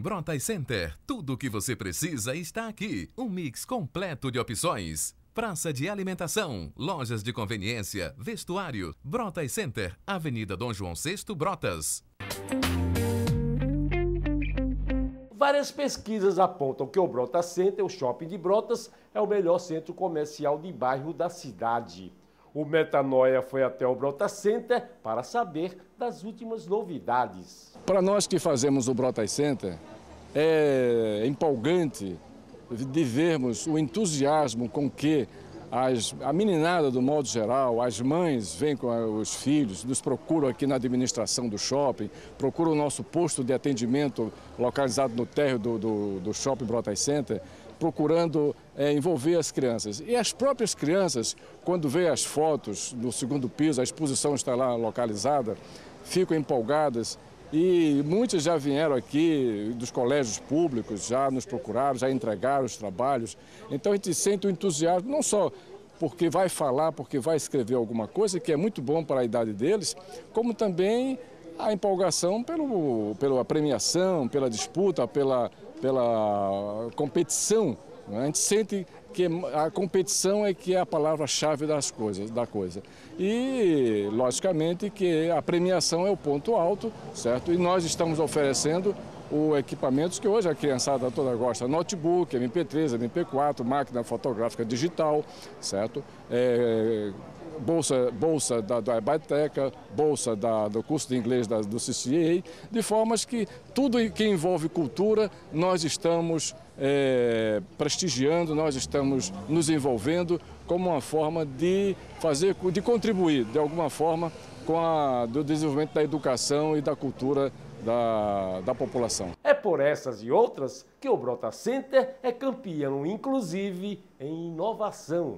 Brotas Center, tudo o que você precisa está aqui. Um mix completo de opções. Praça de alimentação, lojas de conveniência, vestuário. Brotas Center, Avenida Dom João VI Brotas. Várias pesquisas apontam que o Brotas Center, o shopping de Brotas, é o melhor centro comercial de bairro da cidade. O Metanoia foi até o Brotas Center para saber das últimas novidades. Para nós que fazemos o Brotas Center, é empolgante de vermos o entusiasmo com que as, a meninada, do modo geral, as mães vêm com os filhos, nos procuram aqui na administração do shopping, procuram o nosso posto de atendimento localizado no térreo do, do, do Shopping Brotas Center, procurando é, envolver as crianças. E as próprias crianças, quando veem as fotos no segundo piso, a exposição está lá localizada, ficam empolgadas e muitos já vieram aqui dos colégios públicos, já nos procuraram, já entregaram os trabalhos. Então a gente sente o entusiasmo, não só porque vai falar, porque vai escrever alguma coisa, que é muito bom para a idade deles, como também a empolgação pelo, pela premiação, pela disputa, pela, pela competição. A gente sente que a competição é que é a palavra-chave das coisas, da coisa. E, logicamente, que a premiação é o ponto alto, certo? E nós estamos oferecendo o equipamentos que hoje a criançada toda gosta, notebook, MP3, MP4, máquina fotográfica digital, certo? É, bolsa, bolsa da, da bolsa da, do curso de inglês da, do CCA, de formas que tudo que envolve cultura nós estamos é, prestigiando, nós estamos nos envolvendo como uma forma de fazer, de contribuir de alguma forma com a, do desenvolvimento da educação e da cultura da, da população. É por essas e outras que o Brota Center é campeão, inclusive em inovação.